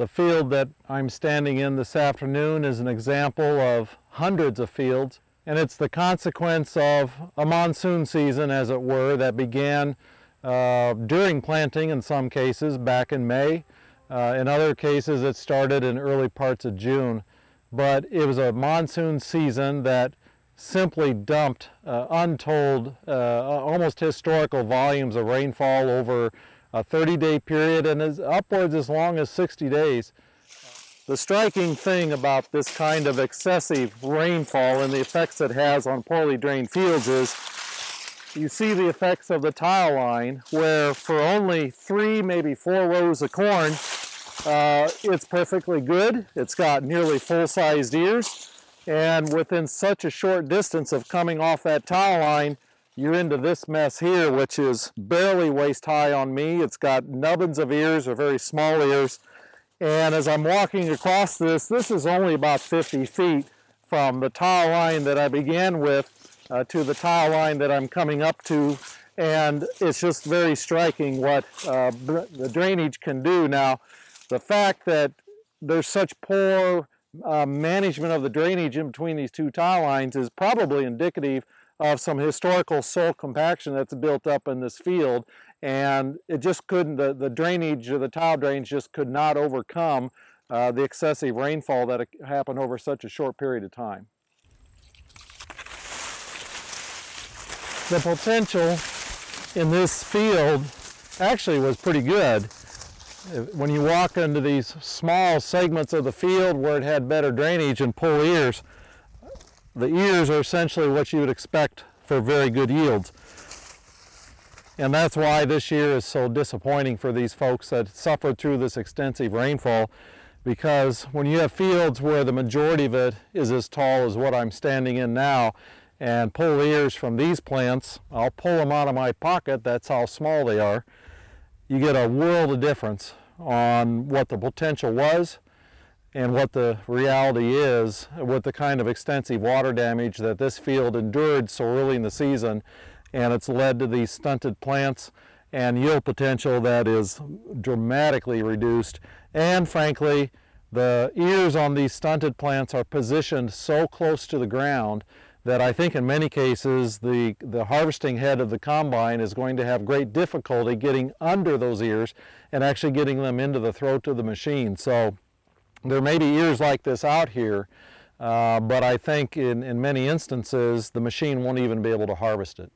The field that I'm standing in this afternoon is an example of hundreds of fields, and it's the consequence of a monsoon season, as it were, that began uh, during planting in some cases back in May. Uh, in other cases, it started in early parts of June. But it was a monsoon season that simply dumped uh, untold, uh, almost historical volumes of rainfall over a 30-day period and is upwards as long as 60 days. The striking thing about this kind of excessive rainfall and the effects it has on poorly drained fields is you see the effects of the tile line where for only three, maybe four rows of corn, uh, it's perfectly good. It's got nearly full-sized ears. And within such a short distance of coming off that tile line, you're into this mess here, which is barely waist high on me. It's got nubbins of ears or very small ears. And as I'm walking across this, this is only about 50 feet from the tile line that I began with uh, to the tile line that I'm coming up to. And it's just very striking what uh, the drainage can do. Now, the fact that there's such poor uh, management of the drainage in between these two tile lines is probably indicative of some historical soil compaction that's built up in this field and it just couldn't, the, the drainage, of the tile drains just could not overcome uh, the excessive rainfall that happened over such a short period of time. The potential in this field actually was pretty good. When you walk into these small segments of the field where it had better drainage and pull ears, the ears are essentially what you would expect for very good yields. And that's why this year is so disappointing for these folks that suffered through this extensive rainfall because when you have fields where the majority of it is as tall as what I'm standing in now and pull ears from these plants, I'll pull them out of my pocket, that's how small they are, you get a world of difference on what the potential was and what the reality is with the kind of extensive water damage that this field endured so early in the season and it's led to these stunted plants and yield potential that is dramatically reduced and frankly the ears on these stunted plants are positioned so close to the ground that I think in many cases the, the harvesting head of the combine is going to have great difficulty getting under those ears and actually getting them into the throat of the machine. So there may be ears like this out here, uh, but I think in, in many instances the machine won't even be able to harvest it.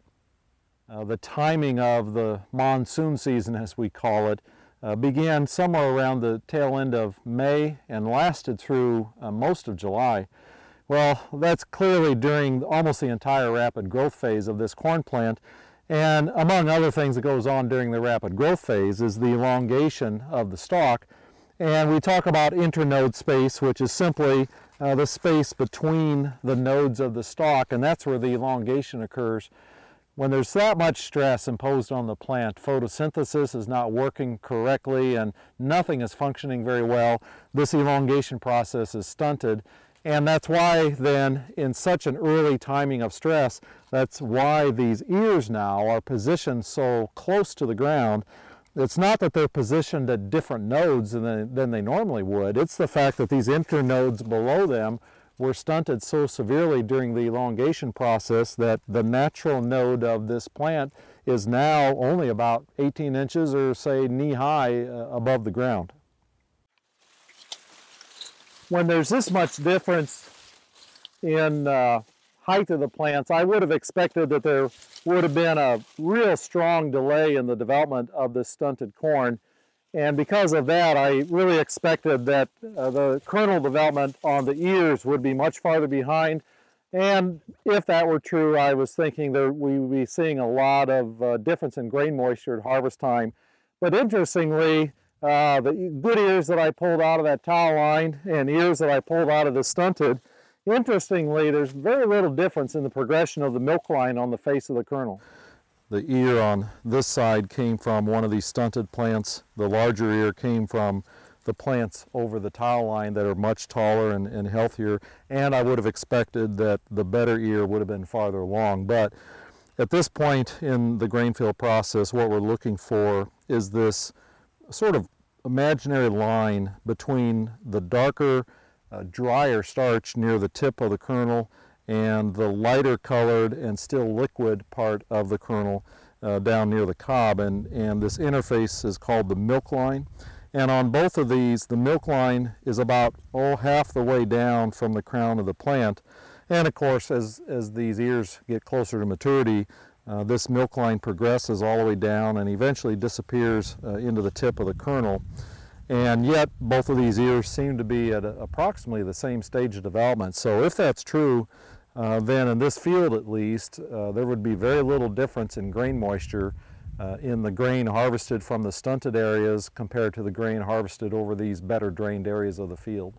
Uh, the timing of the monsoon season, as we call it, uh, began somewhere around the tail end of May and lasted through uh, most of July. Well, that's clearly during almost the entire rapid growth phase of this corn plant. And among other things that goes on during the rapid growth phase is the elongation of the stalk and we talk about internode space, which is simply uh, the space between the nodes of the stalk, and that's where the elongation occurs. When there's that much stress imposed on the plant, photosynthesis is not working correctly and nothing is functioning very well, this elongation process is stunted. And that's why then, in such an early timing of stress, that's why these ears now are positioned so close to the ground it's not that they're positioned at different nodes than, than they normally would. It's the fact that these internodes below them were stunted so severely during the elongation process that the natural node of this plant is now only about 18 inches or say knee high uh, above the ground. When there's this much difference in uh, height of the plants, I would have expected that there would have been a real strong delay in the development of this stunted corn. And because of that, I really expected that uh, the kernel development on the ears would be much farther behind. And if that were true, I was thinking that we would be seeing a lot of uh, difference in grain moisture at harvest time. But interestingly, uh, the good ears that I pulled out of that tile line and ears that I pulled out of the stunted Interestingly, there's very little difference in the progression of the milk line on the face of the kernel. The ear on this side came from one of these stunted plants. The larger ear came from the plants over the tile line that are much taller and, and healthier. And I would have expected that the better ear would have been farther along. But at this point in the grain fill process, what we're looking for is this sort of imaginary line between the darker, drier starch near the tip of the kernel and the lighter colored and still liquid part of the kernel uh, down near the cob. And, and this interface is called the milk line. And on both of these, the milk line is about, oh, half the way down from the crown of the plant. And of course, as, as these ears get closer to maturity, uh, this milk line progresses all the way down and eventually disappears uh, into the tip of the kernel. And yet, both of these ears seem to be at approximately the same stage of development. So if that's true, uh, then in this field at least, uh, there would be very little difference in grain moisture uh, in the grain harvested from the stunted areas compared to the grain harvested over these better drained areas of the field.